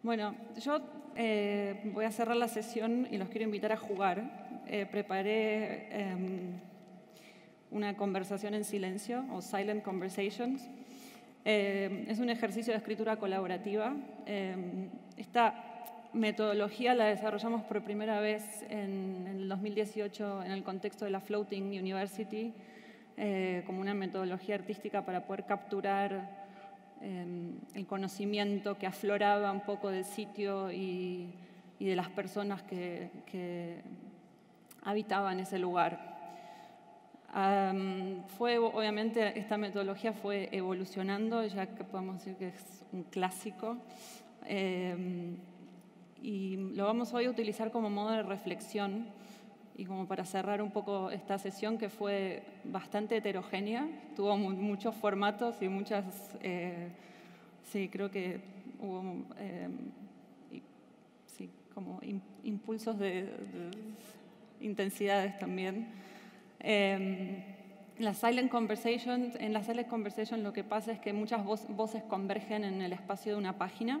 Bueno, yo eh, voy a cerrar la sesión y los quiero invitar a jugar. Eh, preparé em, una conversación en silencio o silent conversations. Eh, es un ejercicio de escritura colaborativa. Em, esta metodología la desarrollamos por primera vez en, en, el 2018 en el contexto de la Floating University, como una metodología artística para poder capturar Em, el conocimiento que afloraba un poco del sitio y, de las personas que, habitaban ese lugar. fue, obviamente, esta metodología fue evolucionando, ya que podemos decir que es un clásico, em, y lo vamos hoy a utilizar como modo de reflexión y como para cerrar un poco esta sesión que fue bastante heterogénea, tuvo muchos formatos y muchas, eh, sí, creo que hubo eh, sí, como impulsos de, intensidades también. Eh, la silent conversation, en la silent conversation lo que pasa es que muchas voces convergen en el espacio de una página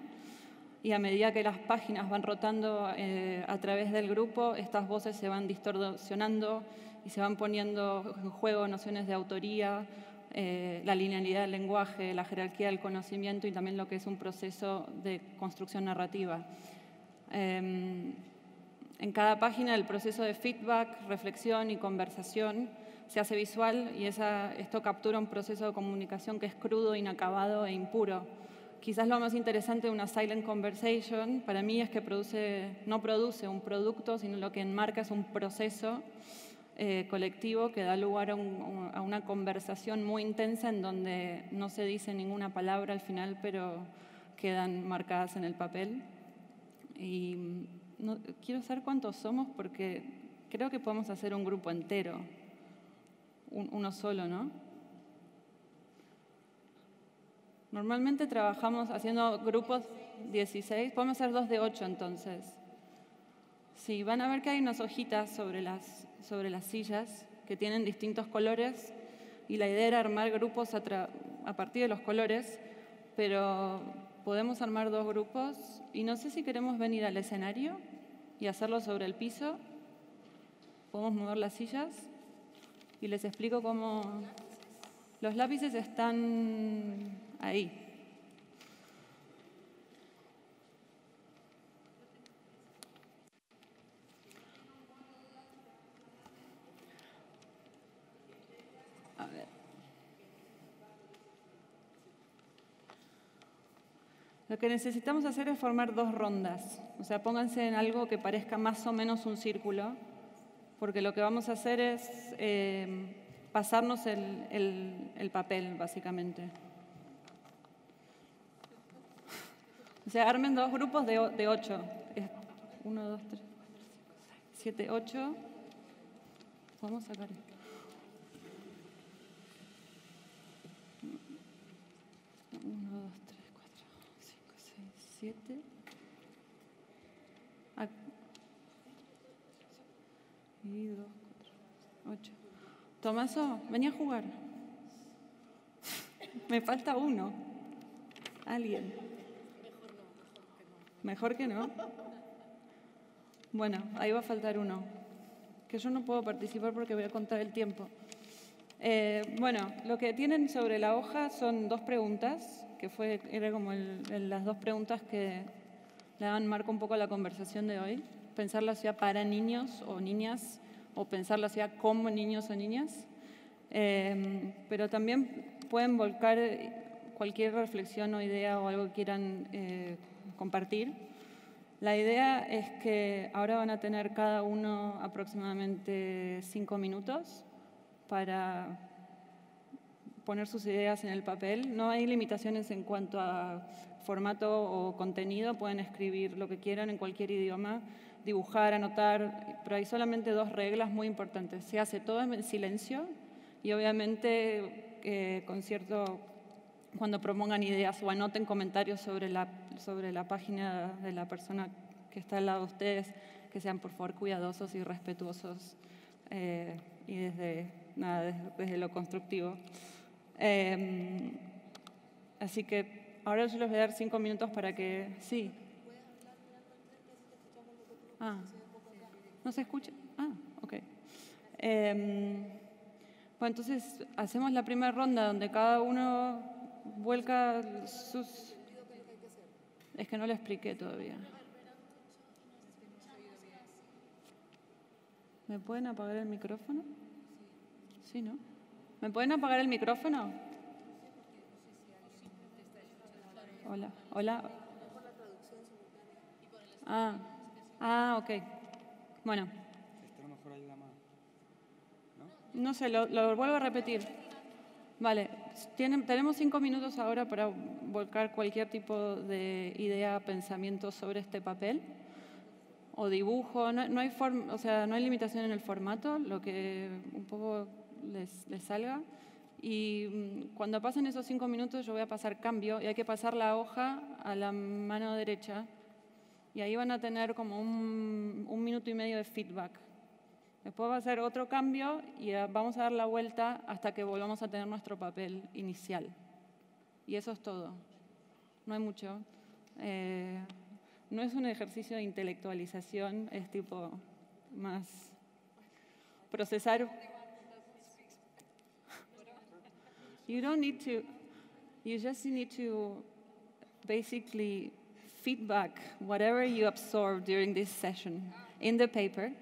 y a medida que las páginas van rotando eh, a través del grupo, estas voces se van distorsionando y se van poniendo en juego nociones de autoría, eh, la linealidad del lenguaje, la jerarquía del conocimiento y también lo que es un proceso de construcción narrativa. Em, en cada página el proceso de feedback, reflexión y conversación se hace visual y esto captura un proceso de comunicación que es crudo, inacabado e impuro Quizás lo más interesante de una silent conversation para mí es que produce, no produce un producto, sino lo que enmarca es un proceso eh, colectivo que da lugar a, una conversación muy intensa en donde no se dice ninguna palabra al final, pero quedan marcadas en el papel. Y no, quiero saber cuántos somos porque creo que podemos hacer un grupo entero, uno solo, ¿no? Normalmente trabajamos haciendo grupos 16, podemos hacer dos de 8 entonces. Sí, van a ver que hay unas hojitas sobre las, sobre las sillas que tienen distintos colores y la idea era armar grupos a, a partir de los colores, pero podemos armar dos grupos y no sé si queremos venir al escenario y hacerlo sobre el piso. Podemos mover las sillas y les explico cómo los lápices están ahí. A ver. Lo que necesitamos hacer es formar dos rondas. O sea, pónganse en algo que parezca más o menos un círculo, porque lo que vamos a hacer es eh, pasarnos el papel, básicamente. O sea, armen dos grupos de, ocho. Uno, dos, tres, siete, ocho. Vamos a sacar esto. Uno, dos, tres, cuatro, cinco, seis, siete. Y dos, cuatro, ocho. Tomaso, venía a jugar. Me falta uno. Alguien. Mejor que no. Bueno, ahí va a faltar uno. Que yo no puedo participar porque voy a contar el tiempo. Eh, bueno, lo que tienen sobre la hoja son dos preguntas, que fue, como las dos preguntas que le dan marco un poco a la conversación de hoy. Pensar la para niños o niñas, o pensar la como niños o niñas. Eh, pero también pueden volcar cualquier reflexión o idea o algo que quieran eh, compartir. La idea es que ahora van a tener cada uno aproximadamente cinco minutos para poner sus ideas en el papel. No hay limitaciones en cuanto a formato o contenido, pueden escribir lo que quieran en cualquier idioma, dibujar, anotar, pero hay solamente dos reglas muy importantes. Se hace todo en silencio y obviamente eh, con cierto cuando propongan ideas o anoten comentarios sobre la, sobre la página de la persona que está al lado de ustedes, que sean por favor cuidadosos y respetuosos eh, y desde, nada, desde, lo constructivo. Em, así que ahora yo les voy a dar cinco minutos para que... Sí. Ah, ¿no se escucha? Ah, ok. Em, bueno, entonces hacemos la primera ronda donde cada uno vuelca sus... Es que no lo expliqué todavía. ¿Me pueden apagar el micrófono? Sí, ¿no? ¿Me pueden apagar el micrófono? Hola, hola. Ah, ah, ok. Bueno. No sé, lo, vuelvo a repetir. Vale, tenemos cinco minutos ahora para volcar cualquier tipo de idea, pensamiento sobre este papel o dibujo. No, hay, forma, o sea, no hay limitación en el formato, lo que un poco les, les salga. Y mm, cuando pasen esos cinco minutos yo voy a pasar cambio y hay que pasar la hoja a la mano derecha y ahí van a tener como un, un minuto y medio de feedback. Después va a ser otro cambio y eh, vamos a dar la vuelta hasta que volvamos a tener nuestro papel inicial. Y eso es todo. No hay mucho. Eh, no es un ejercicio de intelectualización, es tipo más procesar. You don't need to, you just need to basically feedback whatever you absorb during this session in the paper,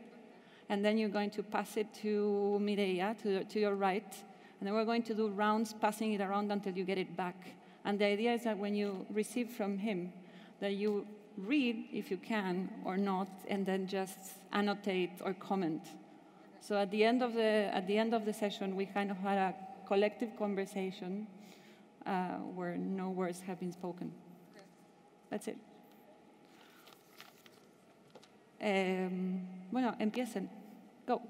and then you're going to pass it to Mireia, to, to your right, and then we're going to do rounds passing it around until you get it back. And the idea is that when you receive from him, that you read if you can or not, and then just annotate or comment. So at the end of the at the end of the session, we kind of had a collective conversation uh, where no words have been spoken. That's it. Um, bueno, empiecen. Go.